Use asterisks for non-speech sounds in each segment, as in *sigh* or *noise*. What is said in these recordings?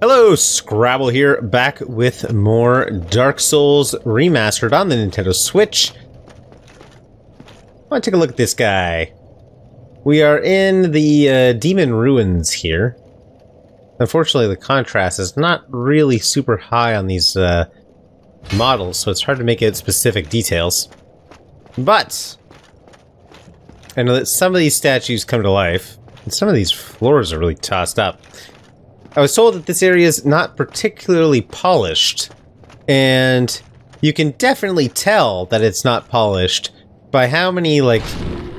Hello, Scrabble here, back with more Dark Souls Remastered on the Nintendo Switch. I want to take a look at this guy. We are in the uh, Demon Ruins here. Unfortunately, the contrast is not really super high on these uh, models, so it's hard to make out specific details. But, I know that some of these statues come to life, and some of these floors are really tossed up. I was told that this area is not particularly polished, and you can definitely tell that it's not polished by how many, like,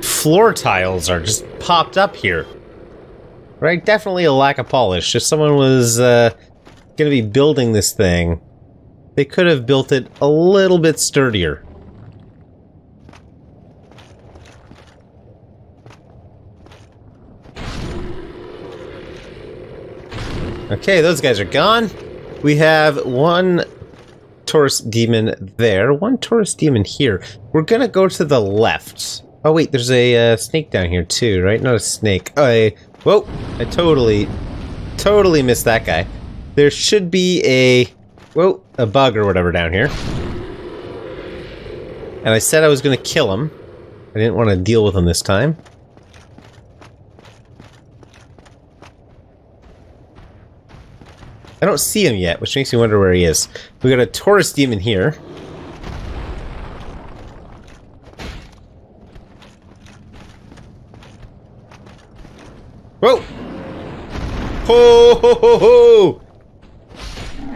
floor tiles are just popped up here. Right? Definitely a lack of polish. If someone was uh, going to be building this thing, they could have built it a little bit sturdier. Okay, those guys are gone. We have one Taurus demon there, one Taurus demon here. We're gonna go to the left. Oh wait, there's a uh, snake down here too, right? Not a snake. Oh, I, whoa! I totally, totally missed that guy. There should be a, whoa, a bug or whatever down here. And I said I was gonna kill him. I didn't want to deal with him this time. I don't see him yet, which makes me wonder where he is. We got a Taurus demon here. Whoa! Ho ho ho ho!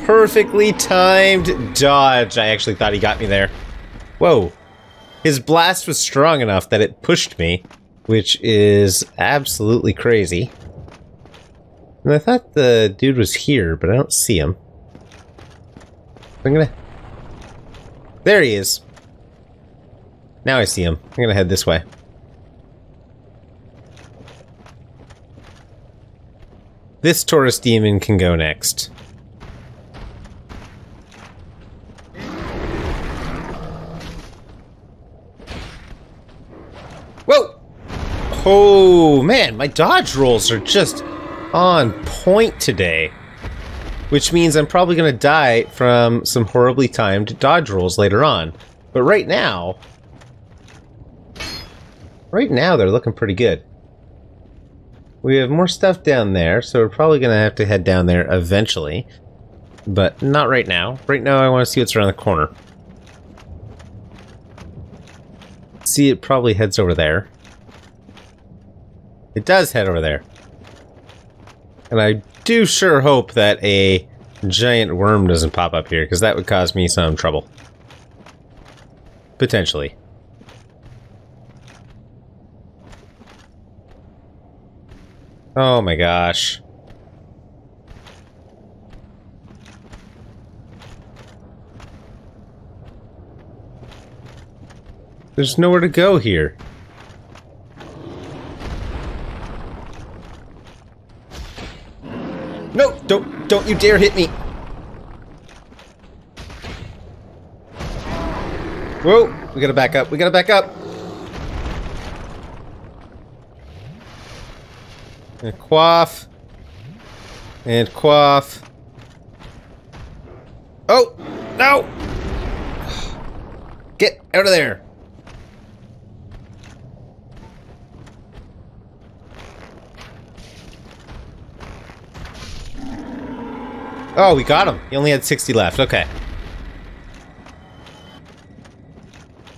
Perfectly timed dodge. I actually thought he got me there. Whoa. His blast was strong enough that it pushed me, which is absolutely crazy. And I thought the dude was here, but I don't see him. I'm gonna... There he is. Now I see him. I'm gonna head this way. This Taurus demon can go next. Whoa! Oh, man, my dodge rolls are just on point today. Which means I'm probably going to die from some horribly timed dodge rolls later on. But right now... Right now, they're looking pretty good. We have more stuff down there, so we're probably going to have to head down there eventually. But not right now. Right now, I want to see what's around the corner. See, it probably heads over there. It does head over there. And I do sure hope that a giant worm doesn't pop up here, because that would cause me some trouble. Potentially. Oh my gosh. There's nowhere to go here. No, don't, don't you dare hit me. Whoa, we gotta back up, we gotta back up. And quaff. And quaff. Oh, no! Get out of there. Oh, we got him. He only had 60 left. Okay.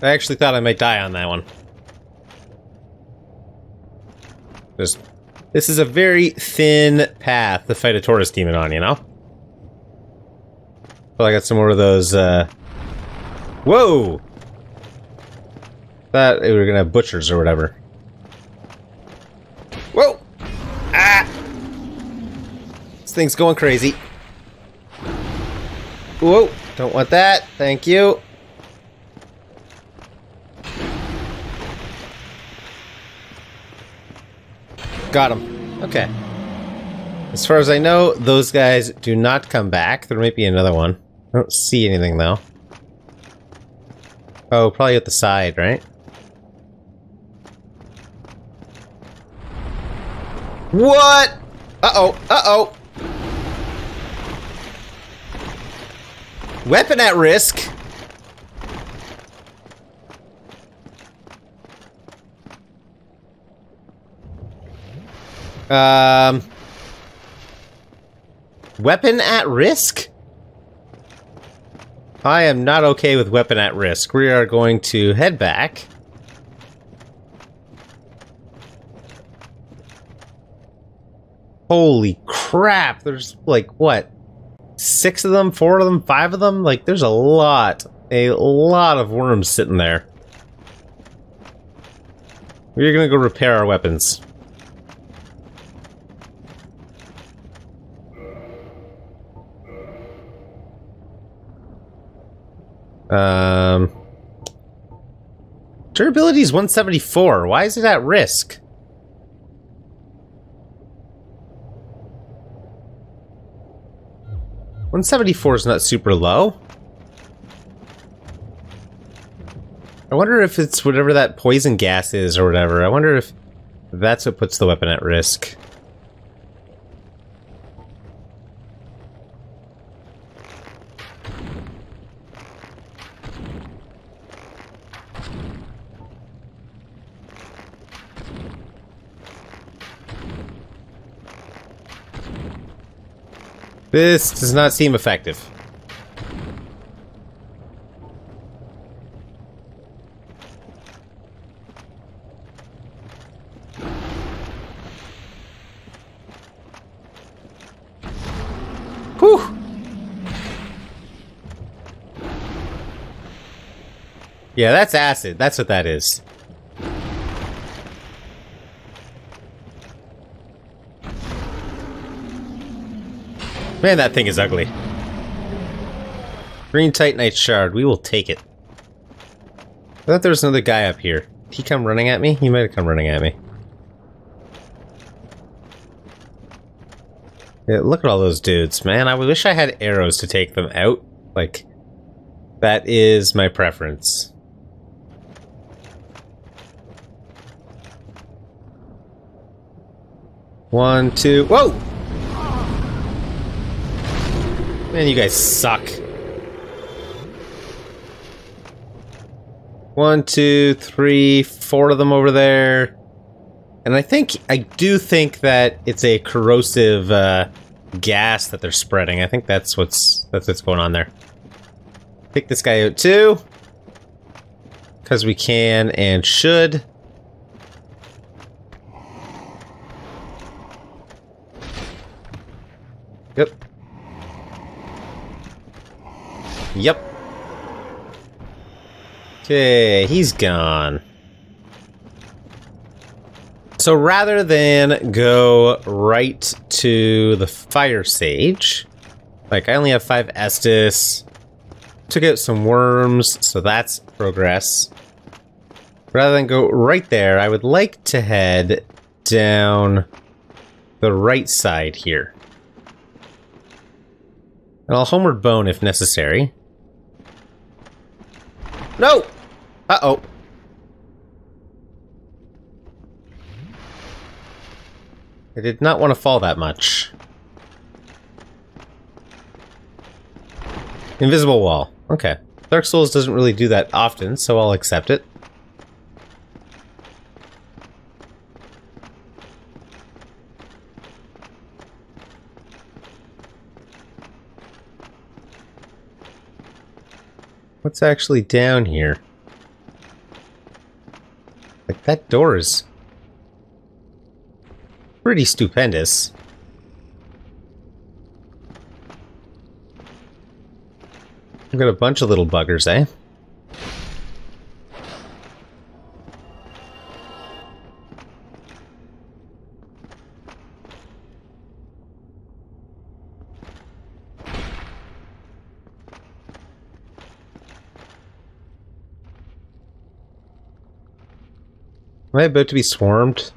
I actually thought I might die on that one. Just, this is a very thin path to fight a tortoise demon on, you know? Well, I got some more of those, uh... Whoa! Thought we were gonna have butchers or whatever. Whoa! Ah! This thing's going crazy. Whoa, don't want that. Thank you. Got him. Okay. As far as I know, those guys do not come back. There might be another one. I don't see anything, though. Oh, probably at the side, right? What? Uh-oh, uh-oh. Weapon at risk. Um... Weapon at risk? I am not okay with weapon at risk. We are going to head back. Holy crap, there's like, what? Six of them? Four of them? Five of them? Like, there's a lot. A lot of worms sitting there. We're gonna go repair our weapons. Um, durability is 174. Why is it at risk? One seventy four is not super low. I wonder if it's whatever that poison gas is or whatever. I wonder if that's what puts the weapon at risk. This does not seem effective. Yeah, that's acid. That's what that is. Man, that thing is ugly. Green Titanite Shard. We will take it. I thought there was another guy up here. Did he come running at me? He might have come running at me. Yeah, look at all those dudes, man. I wish I had arrows to take them out. Like, that is my preference. One, two, whoa! Man, you guys suck. One, two, three, four of them over there. And I think, I do think that it's a corrosive uh, gas that they're spreading. I think that's what's, that's what's going on there. Pick this guy out too. Because we can and should. Yep. Yep. Okay, he's gone. So rather than go right to the fire sage, like I only have five Estus, took out some worms, so that's progress. Rather than go right there, I would like to head down the right side here. And I'll homeward bone if necessary. No! Uh-oh. I did not want to fall that much. Invisible wall. Okay. Dark Souls doesn't really do that often, so I'll accept it. What's actually down here? Like, that door is pretty stupendous. I've got a bunch of little buggers, eh? Am I about to be swarmed?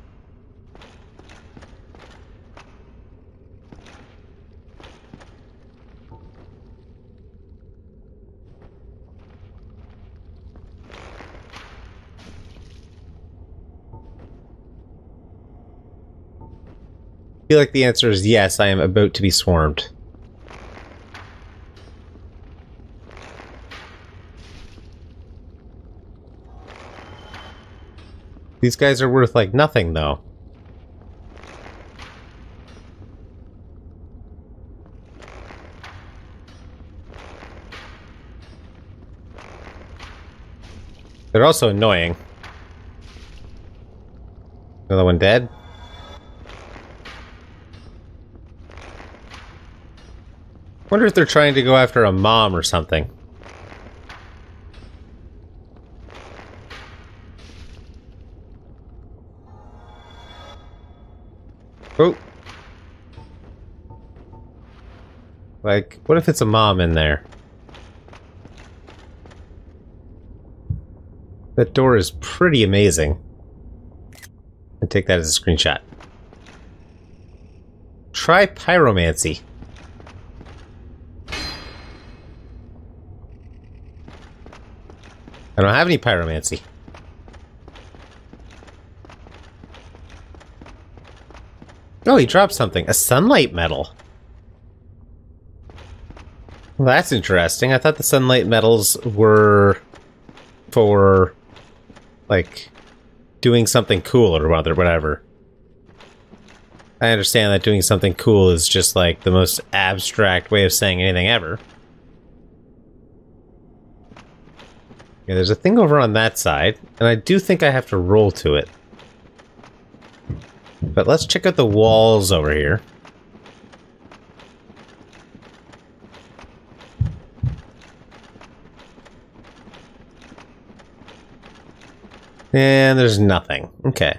I feel like the answer is yes, I am about to be swarmed. These guys are worth, like, nothing, though. They're also annoying. Another one dead? wonder if they're trying to go after a mom or something. Oh. Like, what if it's a mom in there? That door is pretty amazing. I take that as a screenshot. Try pyromancy. I don't have any pyromancy. Oh, he dropped something. A sunlight medal. Well, that's interesting. I thought the sunlight medals were for, like, doing something cool or whatever. I understand that doing something cool is just, like, the most abstract way of saying anything ever. Yeah, there's a thing over on that side, and I do think I have to roll to it. But let's check out the walls over here. And there's nothing. Okay.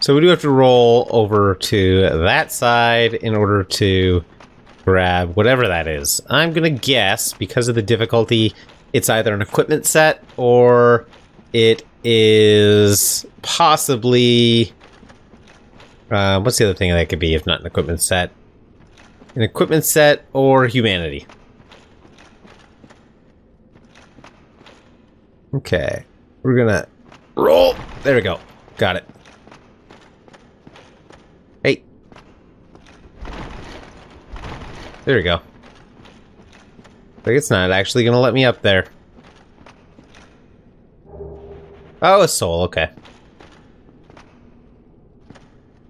So we do have to roll over to that side in order to grab whatever that is. I'm gonna guess, because of the difficulty, it's either an equipment set or it is possibly uh, what's the other thing that could be if not an equipment set? An equipment set or humanity. Okay. We're gonna roll. There we go. Got it. Hey. There we go. Like it's not actually gonna let me up there. Oh, a soul, okay.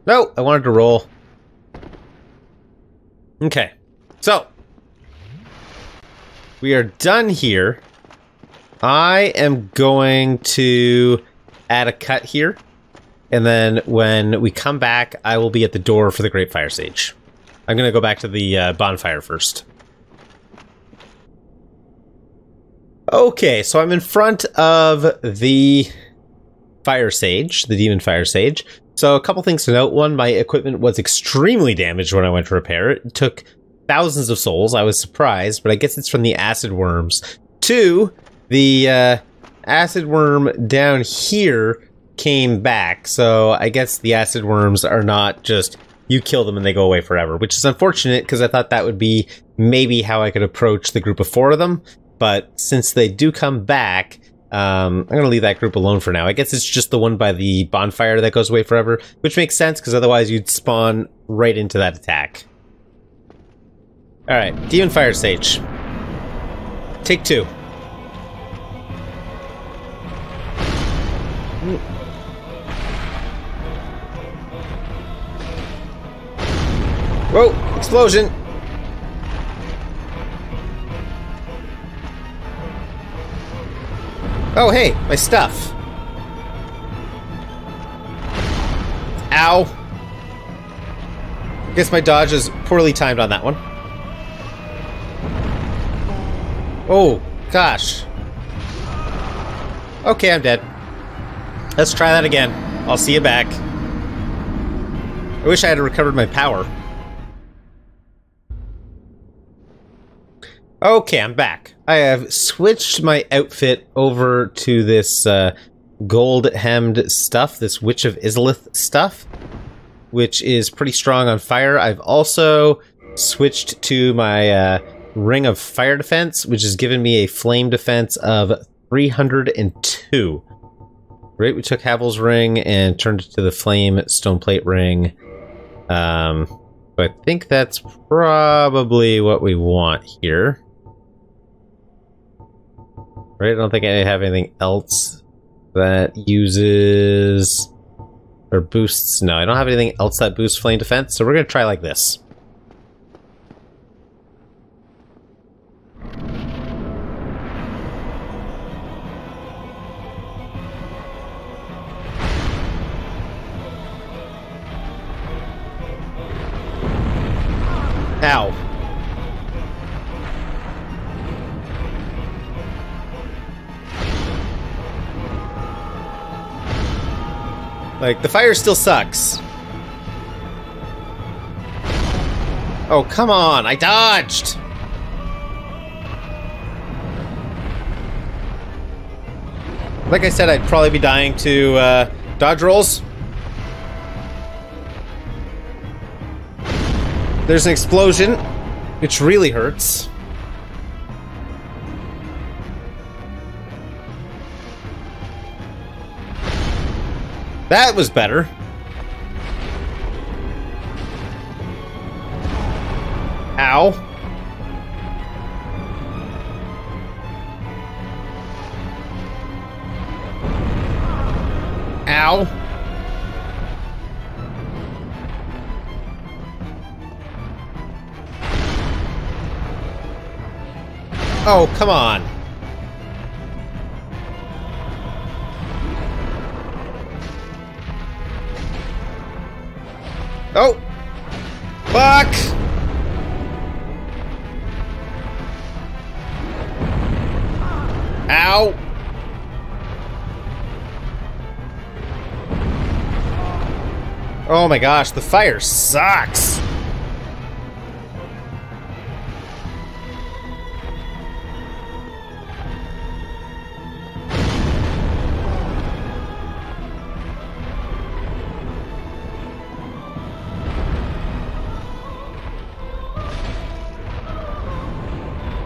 No, I wanted to roll. Okay. So. We are done here. I am going to add a cut here. And then when we come back, I will be at the door for the Great Fire Sage. I'm going to go back to the uh, bonfire first. Okay, so I'm in front of the Fire Sage, the Demon Fire Sage. So a couple things to note. One, my equipment was extremely damaged when I went to repair it. It took thousands of souls. I was surprised, but I guess it's from the acid worms. Two, the uh, acid worm down here came back. So I guess the acid worms are not just you kill them and they go away forever, which is unfortunate because I thought that would be maybe how I could approach the group of four of them. But since they do come back, um, I'm to leave that group alone for now. I guess it's just the one by the bonfire that goes away forever, which makes sense because otherwise you'd spawn right into that attack. Alright, Demon Fire Sage. Take two. Whoa! Explosion! Oh, hey, my stuff. Ow. Guess my dodge is poorly timed on that one. Oh, gosh. Okay, I'm dead. Let's try that again. I'll see you back. I wish I had recovered my power. Okay, I'm back. I have switched my outfit over to this uh, gold-hemmed stuff, this Witch of Izalith stuff, which is pretty strong on fire. I've also switched to my uh, Ring of Fire Defense, which has given me a flame defense of 302. Right, we took Havel's ring and turned it to the flame stone plate ring. Um, so I think that's probably what we want here. Right? I don't think I have anything else that uses or boosts. No, I don't have anything else that boosts flame defense, so we're gonna try like this. Ow. Like, the fire still sucks. Oh, come on, I dodged! Like I said, I'd probably be dying to uh, dodge rolls. There's an explosion, which really hurts. That was better. Ow. Ow. Oh, come on. Oh my gosh, the fire sucks!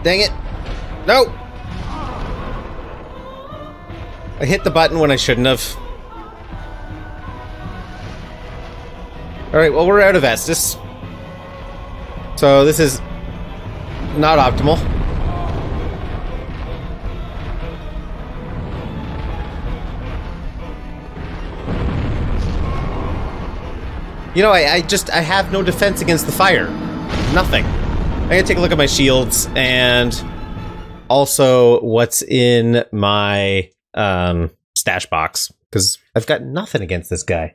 Dang it. No! I hit the button when I shouldn't have. Alright, well, we're out of Estus. So this is not optimal. You know, I, I just, I have no defense against the fire. Nothing. I'm gonna take a look at my shields and also what's in my um, stash box because I've got nothing against this guy.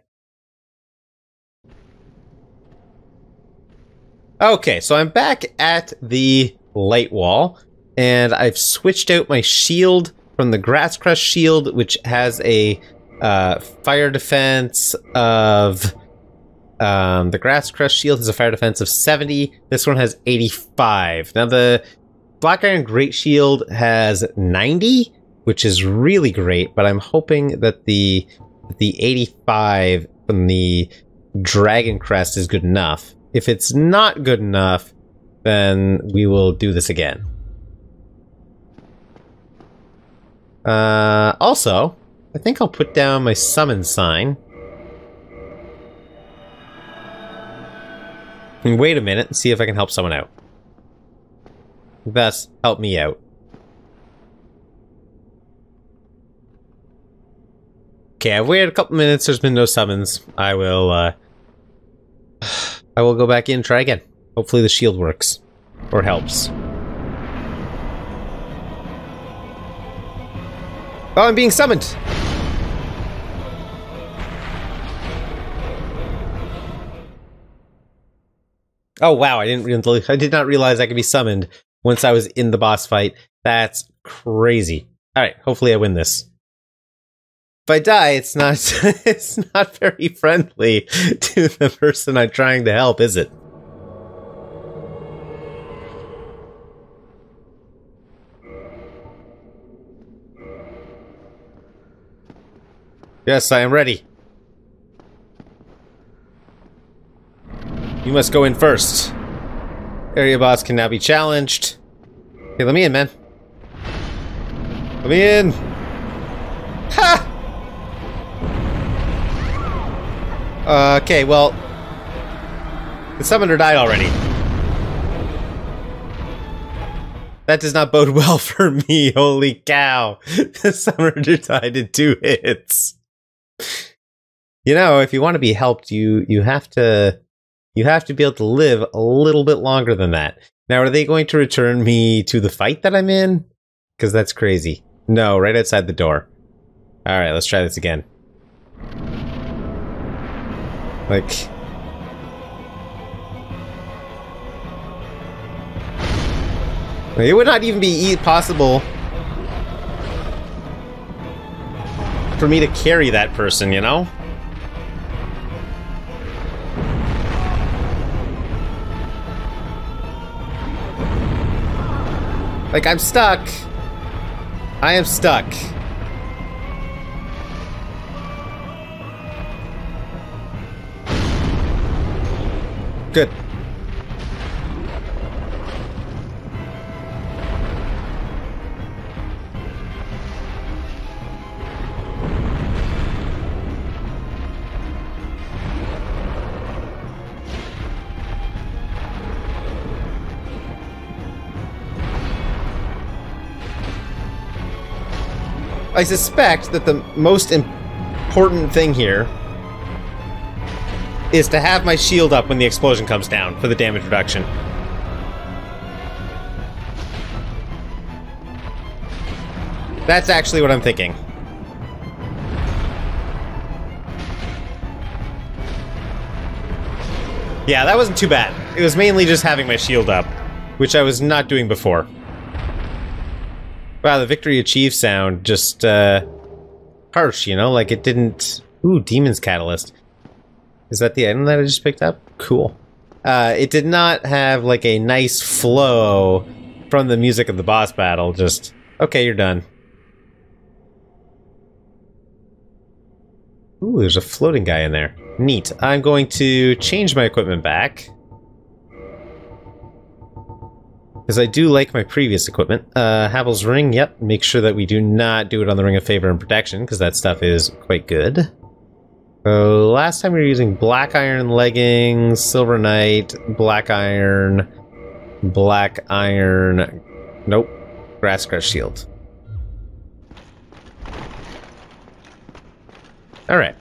Okay, so I'm back at the light wall and I've switched out my shield from the Grass Crest shield, which has a uh, fire defense of um, the Grass Crest Shield has a fire defense of 70. This one has 85. Now, the Black Iron Great Shield has 90, which is really great, but I'm hoping that the the 85 from the Dragon Crest is good enough. If it's not good enough, then we will do this again. Uh, also, I think I'll put down my summon sign. And wait a minute and see if I can help someone out. Best help me out. Okay, I've waited a couple minutes, there's been no summons. I will, uh... *sighs* I will go back in try again. Hopefully the shield works. Or helps. Oh, I'm being summoned! Oh wow, I didn't really, I did not realize I could be summoned once I was in the boss fight. That's crazy. All right, hopefully I win this. If I die, it's not *laughs* it's not very friendly to the person I'm trying to help, is it? Yes, I am ready. You must go in first. Area boss can now be challenged. Okay, let me in, man. Let me in. Uh, okay, well... The summoner died already. That does not bode *laughs* well for me. Holy cow. *laughs* The summer decided two hits. You know, if you want to be helped, you you have to you have to be able to live a little bit longer than that. Now, are they going to return me to the fight that I'm in? Because that's crazy. No, right outside the door. All right, let's try this again. Like, It would not even be possible for me to carry that person, you know? Like, I'm stuck. I am stuck. Good. I suspect that the most important thing here is to have my shield up when the explosion comes down for the damage reduction. That's actually what I'm thinking. Yeah, that wasn't too bad. It was mainly just having my shield up, which I was not doing before. Wow, the victory achieved sound just, uh, harsh, you know? Like it didn't... Ooh, Demon's Catalyst. Is that the item that I just picked up? Cool. Uh, it did not have, like, a nice flow from the music of the boss battle. Just, okay, you're done. Ooh, there's a floating guy in there. Neat. I'm going to change my equipment back. Because I do like my previous equipment. Uh, Havel's Ring, yep. Make sure that we do not do it on the Ring of Favor and Protection, because that stuff is quite good. So last time we were using Black Iron Leggings, Silver Knight, Black Iron, Black Iron... Nope. Grass Crest Shield. Alright.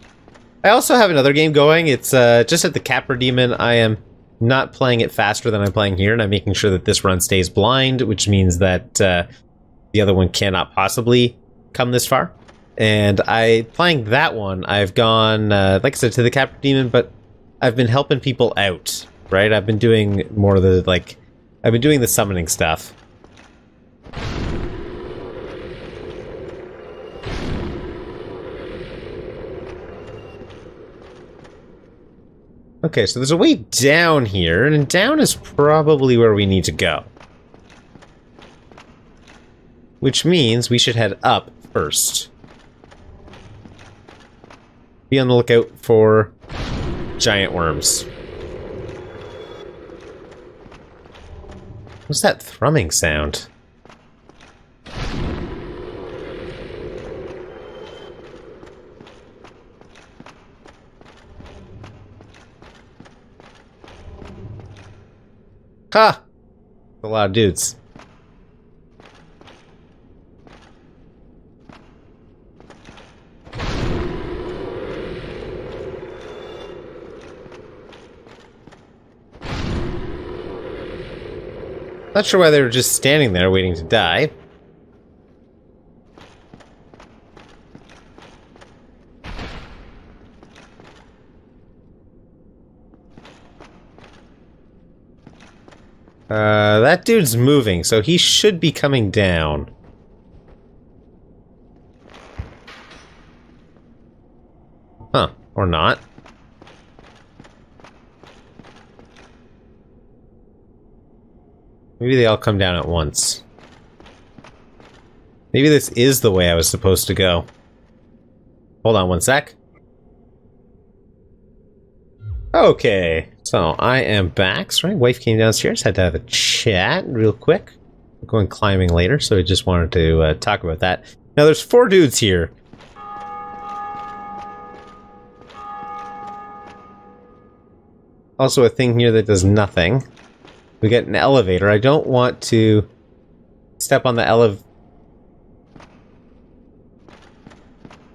I also have another game going. It's uh, just at the Capra Demon. I am not playing it faster than I'm playing here, and I'm making sure that this run stays blind, which means that uh, the other one cannot possibly come this far. And I playing that one, I've gone, uh, like I said, to the Capra Demon, but I've been helping people out, right? I've been doing more of the, like, I've been doing the summoning stuff. Okay, so there's a way down here, and down is probably where we need to go. Which means we should head up first. Be on the lookout for giant worms. What's that thrumming sound? Ha! A lot of dudes. Not sure why they were just standing there waiting to die. Uh, that dude's moving, so he should be coming down. Huh, or not. Maybe they all come down at once. Maybe this is the way I was supposed to go. Hold on one sec. Okay, so I am back. So my wife came downstairs, had to have a chat real quick. We're going climbing later, so I just wanted to uh, talk about that. Now there's four dudes here. Also a thing here that does nothing. We get an elevator. I don't want to step on the elev...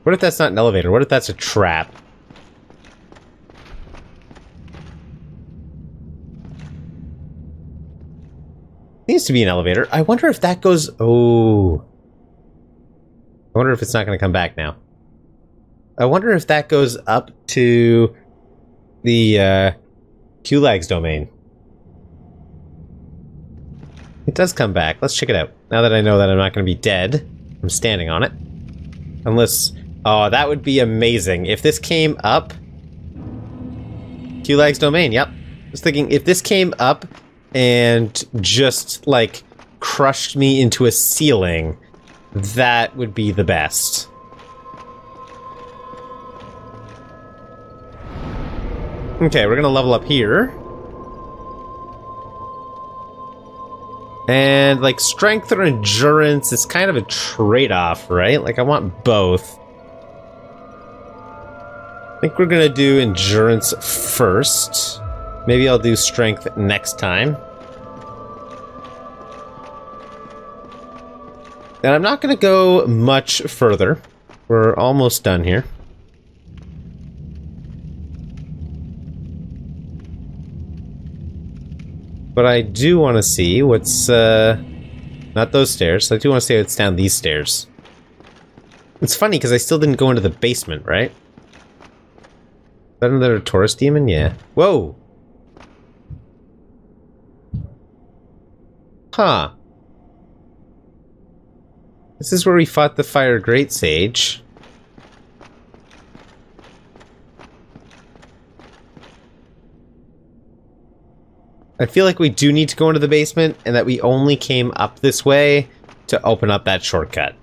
What if that's not an elevator? What if that's a trap? Needs to be an elevator. I wonder if that goes... Oh. I wonder if it's not going to come back now. I wonder if that goes up to the uh, Quelaag's domain. It does come back. Let's check it out. Now that I know that I'm not going to be dead, I'm standing on it. Unless... Oh, that would be amazing. If this came up... Quelaag's domain, yep. I was thinking, if this came up and just, like, crushed me into a ceiling, that would be the best. Okay, we're gonna level up here. And, like, strength or endurance is kind of a trade-off, right? Like, I want both. I think we're gonna do endurance first. Maybe I'll do strength next time. And I'm not gonna go much further. We're almost done here. But I do want to see what's, uh... Not those stairs. I do want to see what's down these stairs. It's funny, because I still didn't go into the basement, right? Is that another Taurus demon? Yeah. Whoa! Huh. This is where we fought the Fire Great Sage. I feel like we do need to go into the basement and that we only came up this way to open up that shortcut.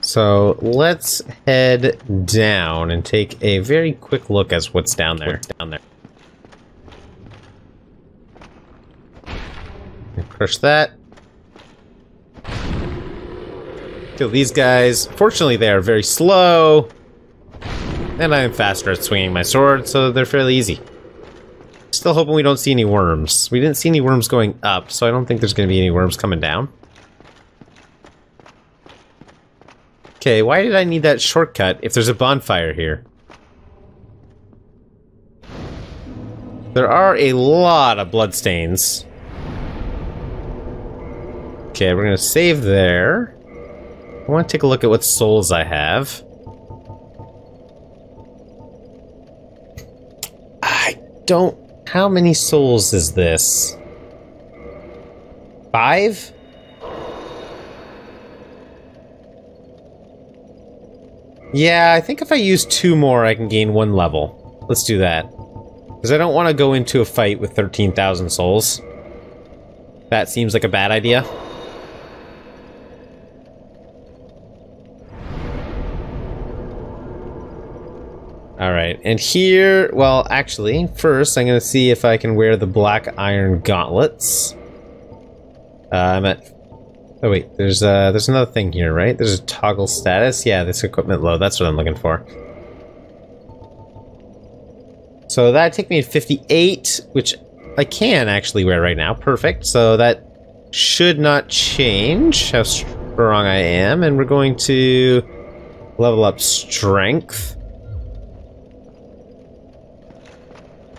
So let's head down and take a very quick look at what's down there. What's down there. Crush that. Kill these guys. Fortunately, they are very slow. And I am faster at swinging my sword, so they're fairly easy. Still hoping we don't see any worms. We didn't see any worms going up, so I don't think there's going to be any worms coming down. Okay, why did I need that shortcut if there's a bonfire here? There are a lot of bloodstains. Okay, we're gonna save there. I want to take a look at what souls I have. I don't... How many souls is this? Five? Yeah, I think if I use two more, I can gain one level. Let's do that. Because I don't want to go into a fight with 13,000 souls. That seems like a bad idea. And here, well, actually, first I'm going to see if I can wear the black iron gauntlets. Uh, I'm at... Oh wait, there's uh, there's another thing here, right? There's a toggle status? Yeah, this equipment low, that's what I'm looking for. So that take me to 58, which I can actually wear right now. Perfect. So that should not change how strong I am, and we're going to level up strength.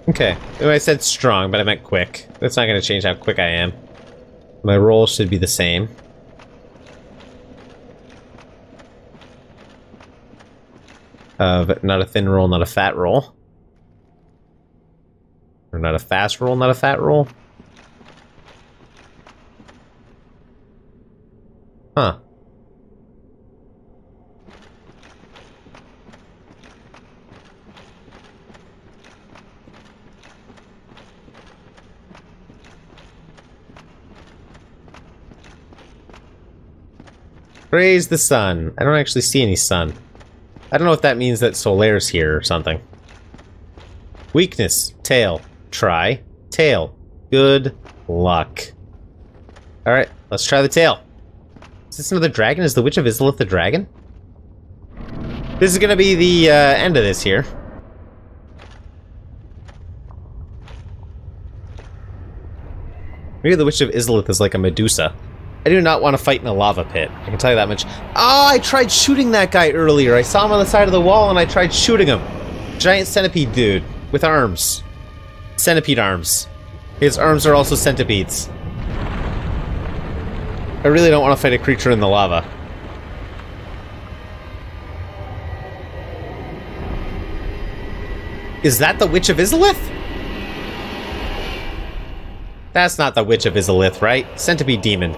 Okay. I said strong, but I meant quick. That's not going to change how quick I am. My roll should be the same. Uh, not a thin roll, not a fat roll. Or not a fast roll, not a fat roll. Huh. Raise the sun. I don't actually see any sun. I don't know if that means that Solaire's here or something. Weakness. Tail. Try. Tail. Good luck. Alright, let's try the tail. Is this another dragon? Is the Witch of Izalith the dragon? This is gonna be the uh, end of this here. Maybe the Witch of Izalith is like a Medusa. I do not want to fight in a lava pit. I can tell you that much. Oh, I tried shooting that guy earlier. I saw him on the side of the wall and I tried shooting him. Giant centipede dude with arms. Centipede arms. His arms are also centipedes. I really don't want to fight a creature in the lava. Is that the Witch of Izalith? That's not the Witch of Izalith, right? Centipede Demon.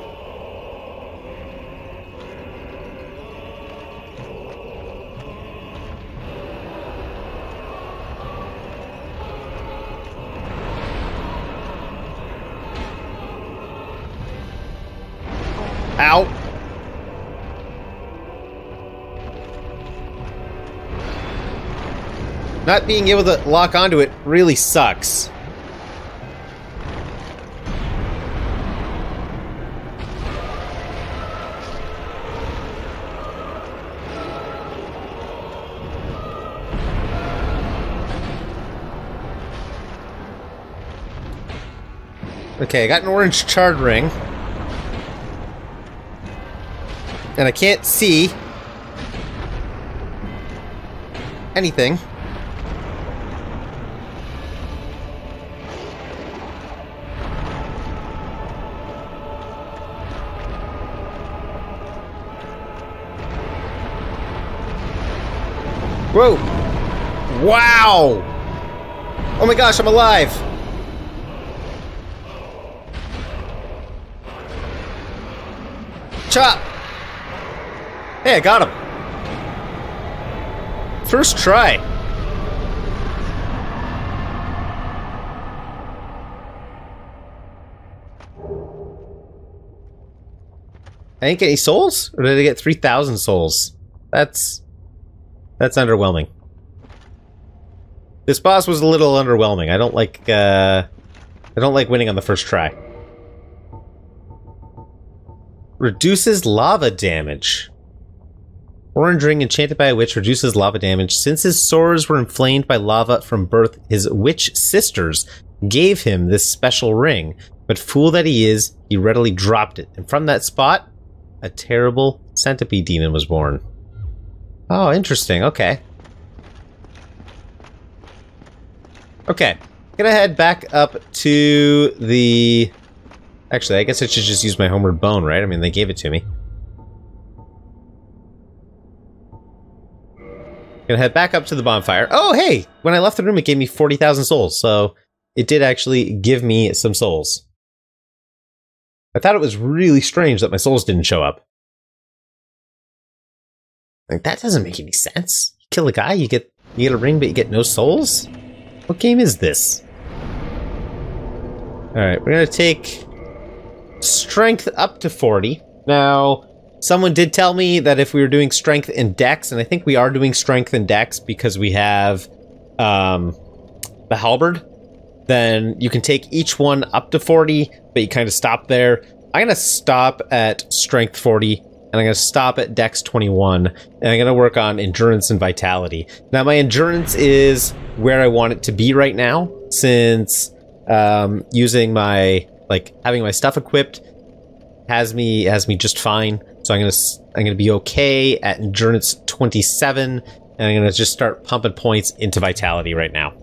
Being able to lock onto it really sucks. Okay, I got an orange charred ring. And I can't see anything. Whoa! Wow! Oh my gosh, I'm alive! Chop! Hey, I got him! First try! I didn't get any souls? Or did I get 3,000 souls? That's... That's underwhelming. This boss was a little underwhelming. I don't like, uh... I don't like winning on the first try. Reduces lava damage. Orange ring enchanted by a witch reduces lava damage. Since his sores were inflamed by lava from birth, his witch sisters gave him this special ring. But fool that he is, he readily dropped it. And from that spot, a terrible centipede demon was born. Oh, interesting. Okay. Okay. Gonna head back up to the... Actually, I guess I should just use my homeward bone, right? I mean, they gave it to me. Gonna head back up to the bonfire. Oh, hey! When I left the room, it gave me 40,000 souls, so it did actually give me some souls. I thought it was really strange that my souls didn't show up. Like that doesn't make any sense. You kill a guy, you get you get a ring, but you get no souls. What game is this? All right, we're gonna take strength up to forty. Now, someone did tell me that if we were doing strength and dex, and I think we are doing strength and dex because we have um, the halberd, then you can take each one up to 40, but you kind of stop there. I'm going to stop at strength 40 and I'm going to stop at Dex 21, and I'm going to work on endurance and vitality. Now, my endurance is where I want it to be right now, since um, using my like having my stuff equipped has me has me just fine. So I'm gonna I'm gonna be okay at endurance 27, and I'm gonna just start pumping points into vitality right now.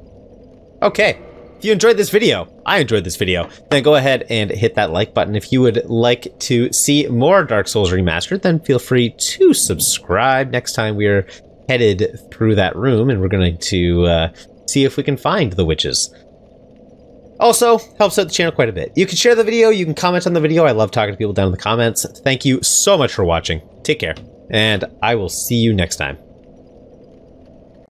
Okay. If you enjoyed this video, I enjoyed this video, then go ahead and hit that like button. If you would like to see more Dark Souls Remastered, then feel free to subscribe. Next time we are headed through that room and we're going to uh, see if we can find the witches. Also, helps out the channel quite a bit. You can share the video, you can comment on the video. I love talking to people down in the comments. Thank you so much for watching. Take care, and I will see you next time.